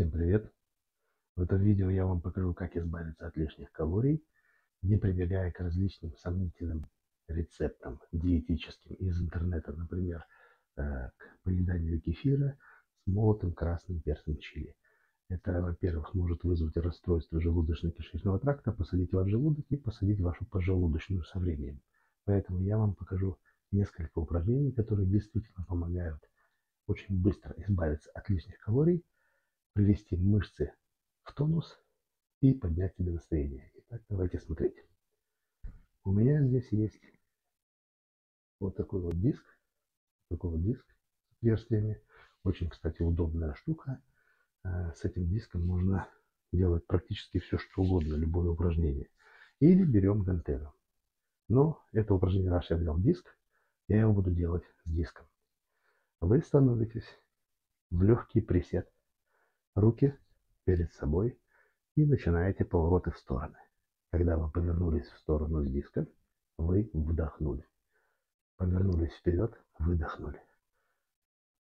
Всем привет! В этом видео я вам покажу, как избавиться от лишних калорий, не прибегая к различным сомнительным рецептам диетическим из интернета, например, э, к поеданию кефира с молотым красным перцем чили. Это, во-первых, может вызвать расстройство желудочно-кишечного тракта, посадить ваш желудок и посадить вашу поджелудочную со временем. Поэтому я вам покажу несколько упражнений, которые действительно помогают очень быстро избавиться от лишних калорий, привести мышцы в тонус и поднять себе настроение. Итак, давайте смотреть. У меня здесь есть вот такой вот диск, такой вот диск с отверстиями. Очень, кстати, удобная штука. Э, с этим диском можно делать практически все, что угодно, любое упражнение. Или берем гантелю. Но это упражнение, раз я взял диск, я его буду делать с диском. Вы становитесь в легкий присед, руки перед собой и начинаете повороты в стороны. Когда вы повернулись в сторону с диска, вы вдохнули. Повернулись вперед, выдохнули.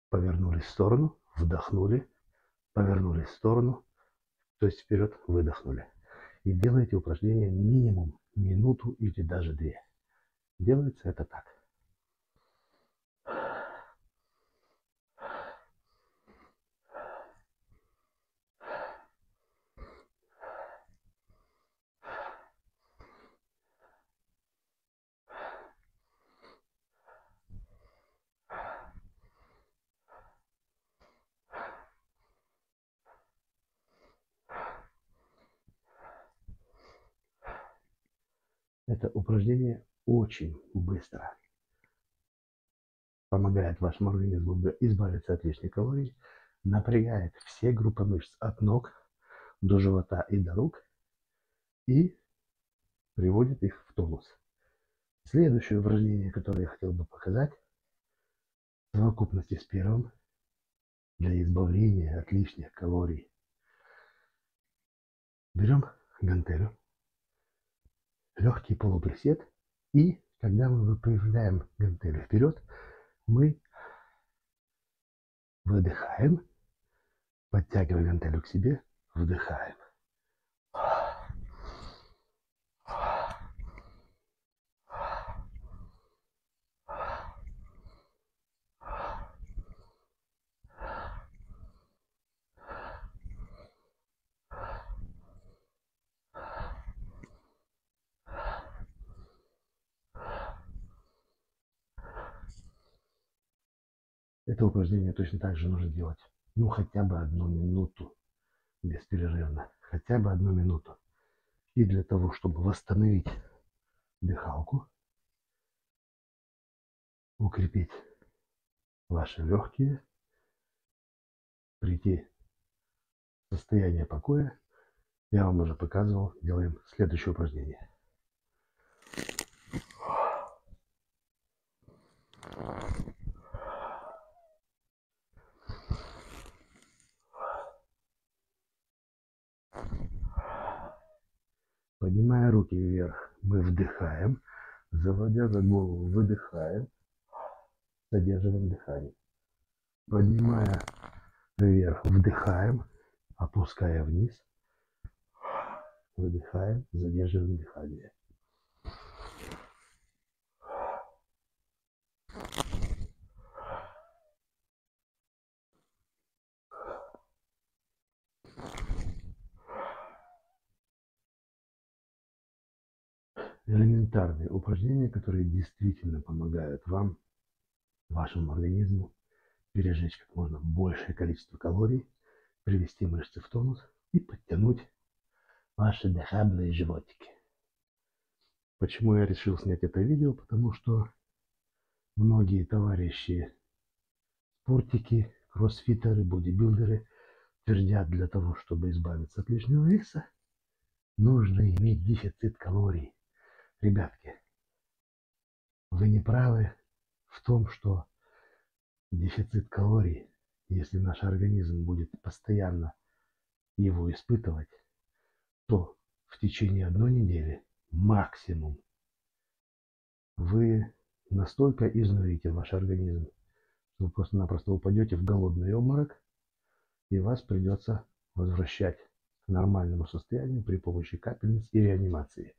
Повернулись в сторону, вдохнули, повернулись в сторону, то есть вперед, выдохнули. И делайте упражнение минимум минуту или даже две. Делается это так. Это упражнение очень быстро помогает вашему организму избавиться от лишних калорий, напрягает все группы мышц от ног до живота и до рук и приводит их в тонус. Следующее упражнение, которое я хотел бы показать, в совокупности с первым, для избавления от лишних калорий. Берем гантелю, легкий полуприсед. И когда мы выпрямляем гантели вперед, мы выдыхаем, подтягиваем гантелю к себе, вдыхаем. Это упражнение точно так же нужно делать. Ну, хотя бы одну минуту бесперерывно. Хотя бы одну минуту. И для того, чтобы восстановить дыхалку, укрепить ваши легкие, прийти в состояние покоя, я вам уже показывал, делаем следующее упражнение. Поднимая руки вверх, мы вдыхаем, заводя за голову, выдыхаем, задерживаем дыхание. Поднимая вверх, вдыхаем, опуская вниз, выдыхаем, задерживаем дыхание. Элементарные упражнения, которые действительно помогают вам, вашему организму, пережечь как можно большее количество калорий, привести мышцы в тонус и подтянуть ваши дыхабные животики. Почему я решил снять это видео? Потому что многие товарищи спортики, кроссфитеры, бодибилдеры твердят для того, чтобы избавиться от лишнего веса, нужно иметь дефицит калорий. Ребятки, вы не правы в том, что дефицит калорий, если наш организм будет постоянно его испытывать, то в течение одной недели максимум вы настолько изнурите ваш организм, что вы просто-напросто упадете в голодный обморок, и вас придется возвращать к нормальному состоянию при помощи капельниц и реанимации.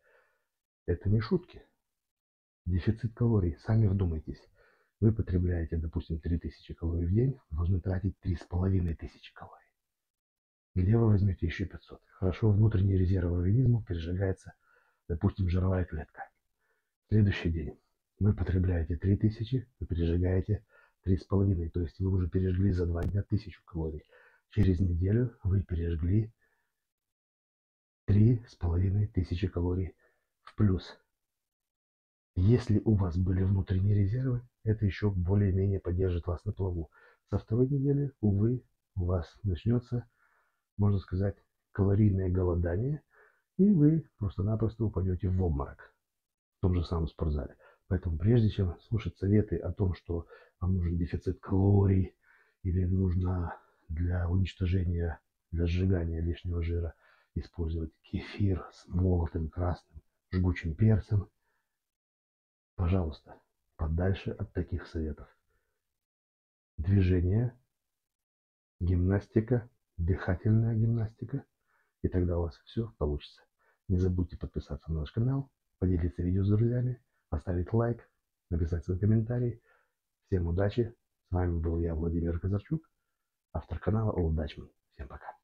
Это не шутки. Дефицит калорий, сами вдумайтесь. Вы потребляете, допустим, 3000 калорий в день, должны тратить 3500 калорий. Где вы возьмете еще 500? Хорошо, внутренний резерв организма пережигается, допустим, жировая клетка. Следующий день. Вы потребляете 3000, вы пережигаете 3,5, то есть вы уже пережгли за 2 дня 1000 калорий. Через неделю вы пережгли 3500 калорий в плюс. Если у вас были внутренние резервы, это еще более-менее поддержит вас на плаву. Со второй недели, увы, у вас начнется, можно сказать, калорийное голодание, и вы просто-напросто упадете в обморок в том же самом спортзале. Поэтому прежде чем слушать советы о том, что вам нужен дефицит калорий или нужно для уничтожения, для сжигания лишнего жира использовать кефир с молотым красным жгучим перцем, Пожалуйста, подальше от таких советов. Движение, гимнастика, дыхательная гимнастика, и тогда у вас все получится. Не забудьте подписаться на наш канал, поделиться видео с друзьями, поставить лайк, написать свой комментарий. Всем удачи! С вами был я, Владимир Казарчук, автор канала Dutchman. Всем пока!